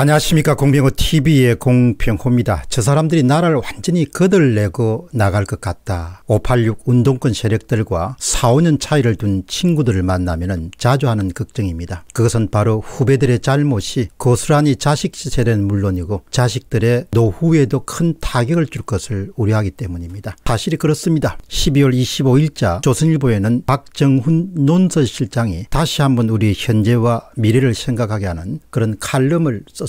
안녕하십니까 공병호 TV의 공병호입니다. 저 사람들이 나라를 완전히 거들내고 나갈 것 같다. 586 운동권 세력들과 4, 5년 차이를 둔 친구들을 만나면 자주 하는 걱정입니다. 그것은 바로 후배들의 잘못이 고스란히 자식 세대는 물론이고 자식들의 노후에도 큰 타격을 줄 것을 우려하기 때문입니다. 사실이 그렇습니다. 12월 25일자 조선일보에는 박정훈 논설실장이 다시 한번 우리 현재와 미래를 생각하게 하는 그런 칼럼을 썼습니다.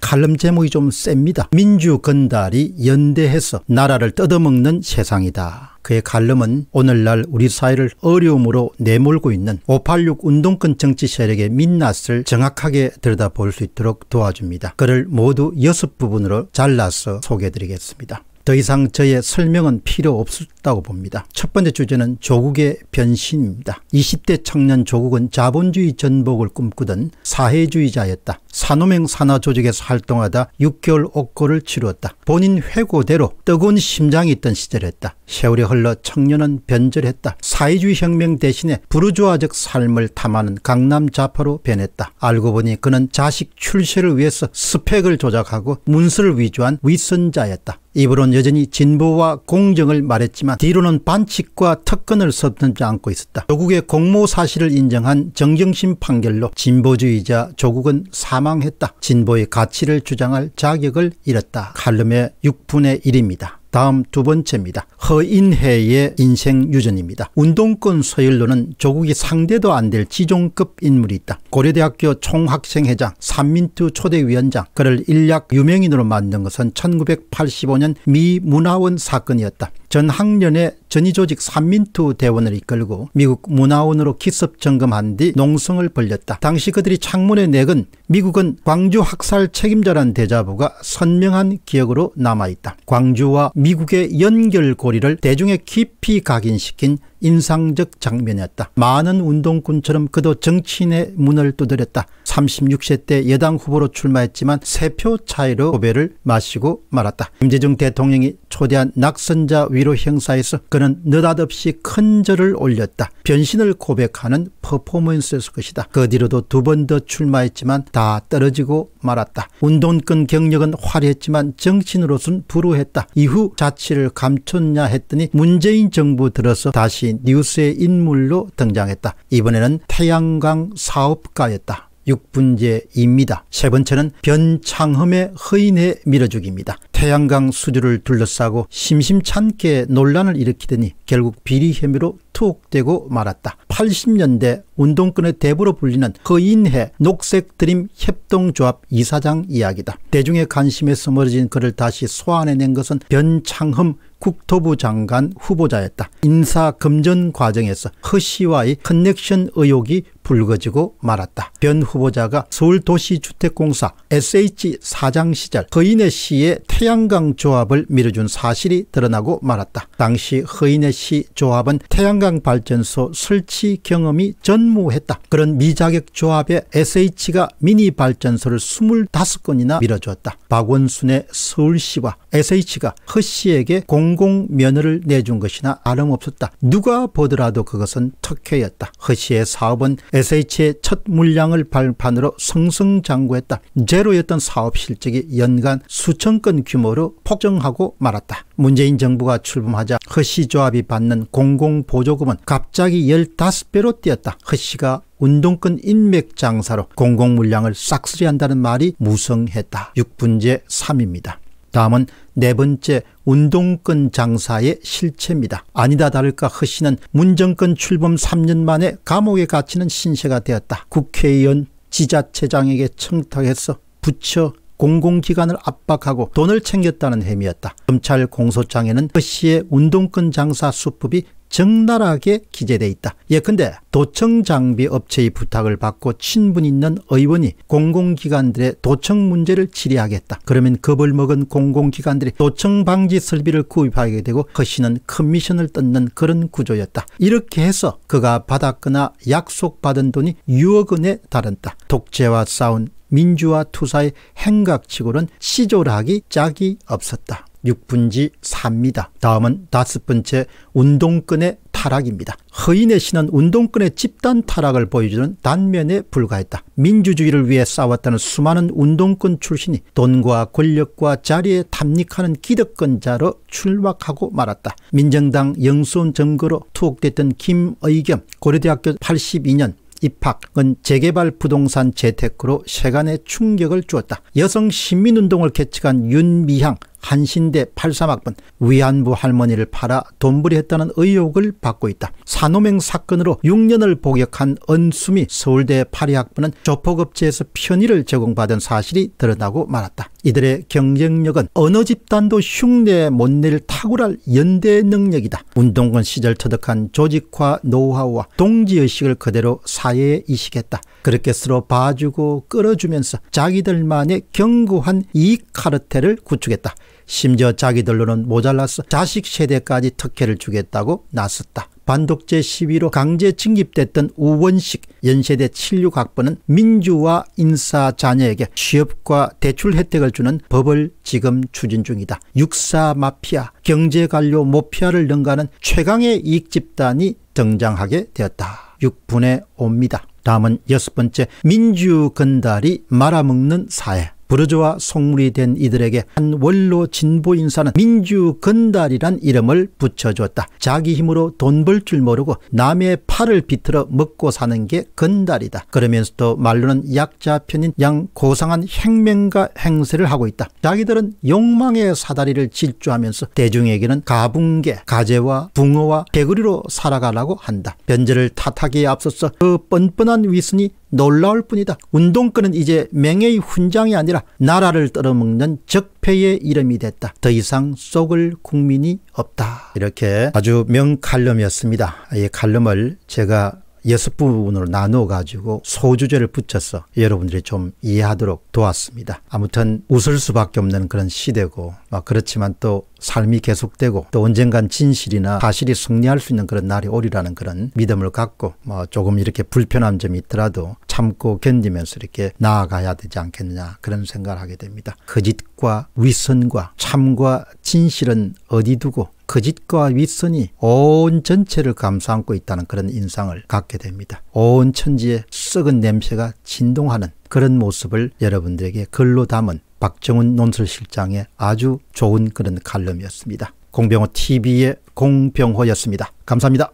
칼럼 제목이 좀 셉니다. 민주 건달이 연대해서 나라를 뜯어먹는 세상이다. 그의 칼럼은 오늘날 우리 사회를 어려움으로 내몰고 있는 586 운동권 정치 세력의 민낯을 정확하게 들여다볼 수 있도록 도와줍니다. 그를 모두 여섯 부분으로 잘라서 소개해드리겠습니다. 더 이상 저의 설명은 필요 없다고 봅니다. 첫 번째 주제는 조국의 변신입니다. 20대 청년 조국은 자본주의 전복을 꿈꾸던 사회주의자였다. 산호맹 산하조직에서 활동하다 6개월 옥고를 치루었다. 본인 회고대로 뜨거운 심장이 있던 시절이었다. 세월이 흘러 청년은 변절했다. 사회주의 혁명 대신에 부르주아적 삶을 탐하는 강남 좌파로 변했다. 알고 보니 그는 자식 출세를 위해서 스펙을 조작하고 문서를 위조한 위선자였다. 입으로는 여전히 진보와 공정을 말했지만 뒤로는 반칙과 특권을 섭던지 않고 있었다. 조국의 공모 사실을 인정한 정경심 판결로 진보주의자 조국은 사망했다. 진보의 가치를 주장할 자격을 잃었다. 칼럼의 6분의 1입니다. 다음 두 번째입니다. 허인혜의 인생 유전입니다. 운동권 서열로는 조국이 상대도 안 될 지종급 인물이 있다. 고려대학교 총학생회장, 삼민투 초대위원장, 그를 일약 유명인으로 만든 것은 1985년 미 문화원 사건이었다. 전 학년에 전위조직 삼민투 대원을 이끌고 미국 문화원으로 기습 점검한 뒤 농성을 벌렸다. 당시 그들이 창문에 내건 미국은 광주 학살 책임자란 대자보가 선명한 기억으로 남아있다. 광주와 미국의 연결고리를 대중에 깊이 각인시킨 인상적 장면이었다. 많은 운동꾼처럼 그도 정치인의 문을 두드렸다. 36세 때 여당 후보로 출마했지만 세 표 차이로 고배를 마시고 말았다. 김대중 대통령이 초대한 낙선자 위로 행사에서 그는 느닷없이 큰 절을 올렸다. 변신을 고백하는 퍼포먼스였을 것이다. 그 뒤로도 두 번 더 출마했지만 다 떨어지고 말았다. 운동권 경력은 화려했지만 정치인으로서는 불우했다. 이후 자취를 감췄냐 했더니 문재인 정부 들어서 다시 뉴스의 인물로 등장했다. 이번에는 태양광 사업가였다. 6분제입니다. 세 번째는 변창흠의 허인회 밀어주기입니다. 태양광 수주를 둘러싸고 심심찮게 논란을 일으키더니 결국 비리 혐의로 투옥되고 말았다. 80년대 운동권의 대부로 불리는 허인회 녹색 드림 협동조합 이사장 이야기다. 대중의 관심에서 멀어진 그를 다시 소환해낸 것은 변창흠 국토부 장관 후보자였다. 인사 검증 과정에서 허 씨와의 커넥션 의혹이 불거지고 말았다. 변 후보자가 서울도시주택공사 SH 사장 시절 허인혜 씨의 태양광 조합을 밀어준 사실이 드러나고 말았다. 당시 허인혜 씨 조합은 태양광 발전소 설치 경험이 전무했다. 그런 미자격 조합에 SH가 미니 발전소를 25건이나 밀어주었다. 박원순의 서울시와 SH가 허 씨에게 공공면허를 내준 것이나 다름없었다. 누가 보더라도 그것은 특혜였다. 허 씨의 사업은 SH의 첫 물량을 발판으로 성성장구했다. 제로였던 사업 실적이 연간 수천 건 규모로 폭증하고 말았다. 문재인 정부가 출범하자 허씨 조합이 받는 공공보조금은 갑자기 15배로 뛰었다. 허씨가 운동권 인맥 장사로 공공물량을 싹쓸이 한다는 말이 무성했다. 6분제 3입니다. 다음은 네 번째 운동권 장사의 실체입니다. 아니다 다를까 허씨는 문정권 출범 3년 만에 감옥에 갇히는 신세가 되었다. 국회의원 지자체장에게 청탁해서 부처 공공기관을 압박하고 돈을 챙겼다는 혐의였다. 검찰 공소장에는 허씨의 운동권 장사 수법이 적나라하게 기재돼 있다. 예컨대 도청 장비 업체의 부탁을 받고 친분 있는 의원이 공공기관들의 도청 문제를 질의하겠다. 그러면 겁을 먹은 공공기관들이 도청 방지 설비를 구입하게 되고 허씨는 커미션을 뜯는 그런 구조였다. 이렇게 해서 그가 받았거나 약속받은 돈이 6억 원에 달한다. 독재와 싸운 민주화 투사의 행각치고는 시조하기 짝이 없었다. 6분지 4입니다. 다음은 다섯 번째 운동권의 타락입니다. 허인의 신은 운동권의 집단 타락을 보여주는 단면에 불과했다. 민주주의를 위해 싸웠다는 수많은 운동권 출신이 돈과 권력과 자리에 탐닉하는 기득권자로 출막하고 말았다. 민정당 영수원 점거로 투옥됐던 김의겸 고려대학교 82년 입학은 재개발 부동산 재테크로 세간에 충격을 주었다. 여성 시민운동을 개척한 윤미향 한신대 83학번 위안부 할머니를 팔아 돈벌이했다는 의혹을 받고 있다. 산호맹 사건으로 6년을 복역한 은수미 서울대 파리학번은 조폭업체에서 편의를 제공받은 사실이 드러나고 말았다. 이들의 경쟁력은 어느 집단도 흉내 못 낼 탁월할 연대 능력이다. 운동권 시절 터득한 조직화 노하우와 동지의식을 그대로 사회에 이식했다. 그렇게 서로 봐주고 끌어주면서 자기들만의 견고한 이익 카르텔을 구축했다. 심지어 자기들로는 모자라서 자식 세대까지 특혜를 주겠다고 나섰다. 반독재 시위로 강제 징집됐던 우원식 연세대 76학번은 민주화 인사 자녀에게 취업과 대출 혜택을 주는 법을 지금 추진 중이다. 육사 마피아, 경제관료 모피아를 능가하는 최강의 이익 집단이 등장하게 되었다. 6분의 5입니다. 다음은 여섯 번째 민주건달이 말아먹는 사회. 부르주아 속물이 된 이들에게 한 원로 진보 인사는 민주 건달이란 이름을 붙여주었다. 자기 힘으로 돈 벌 줄 모르고 남의 팔을 비틀어 먹고 사는 게 건달이다. 그러면서도 말로는 약자 편인 양 고상한 행명과 행세를 하고 있다. 자기들은 욕망의 사다리를 질주하면서 대중에게는 가붕계, 가재와 붕어와 개구리로 살아가라고 한다. 변제를 탓하기에 앞서서 그 뻔뻔한 위선이 놀라울 뿐이다. 운동권은 이제 명예의 훈장이 아니라 나라를 떨어먹는 적폐의 이름이 됐다. 더 이상 속을 국민이 없다. 이렇게 아주 명칼럼이었습니다. 이 칼럼을 제가 여섯 부분으로 나누어 가지고 소주제를 붙여서 여러분들이 좀 이해하도록 도왔습니다. 아무튼 웃을 수밖에 없는 그런 시대고 그렇지만 또 삶이 계속되고 또 언젠간 진실이나 사실이 승리할 수 있는 그런 날이 오리라는 그런 믿음을 갖고 뭐 조금 이렇게 불편한 점이 있더라도 참고 견디면서 이렇게 나아가야 되지 않겠느냐 그런 생각을 하게 됩니다. 거짓과 위선과 참과 진실은 어디 두고 거짓과 윗선이 온 전체를 감싸안고 있다는 그런 인상을 갖게 됩니다. 온 천지에 썩은 냄새가 진동하는 그런 모습을 여러분들에게 글로 담은 박정훈 논설실장의 아주 좋은 그런 칼럼이었습니다. 공병호 TV의 공병호였습니다. 감사합니다.